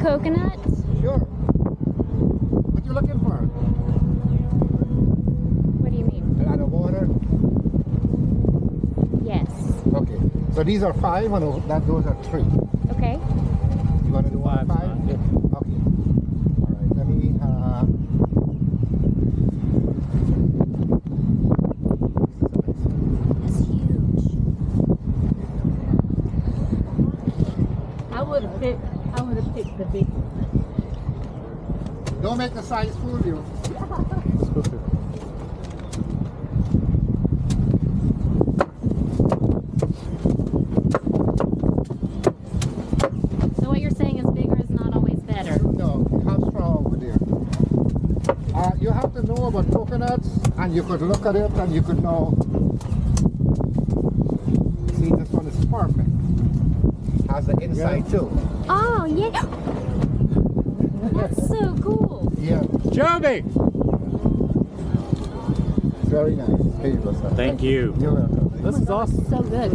Coconuts? Sure. What you looking for? What do you mean? A lot of water? Yes. Okay. So these are five and that those are three. Okay. You want to do five? Five? Okay. All right. Let me... Uh, would I would have picked the big one. don't make the size fool you. So what you're saying is bigger is not always better. No, you have straw over there. Uh, you have to know about coconuts, and you could look at it and you could know. See, this one is perfect. Has the too. Oh yeah. That's so cool. Yeah, Joby! very nice. Here you go, sir. Thank you. You're welcome. This is awesome. So good.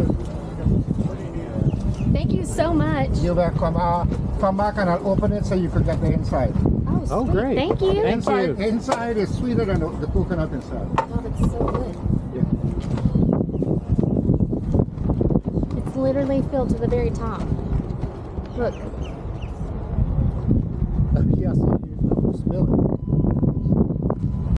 Thank you so much. You're welcome. Uh, come back and I'll open it so you can get the inside. Oh, Oh, great. Thank you. Thank inside, you. inside is sweeter than the, the coconut inside. Oh, that's so good. Yeah. It's literally filled to the very top. Look. yes, you spill it.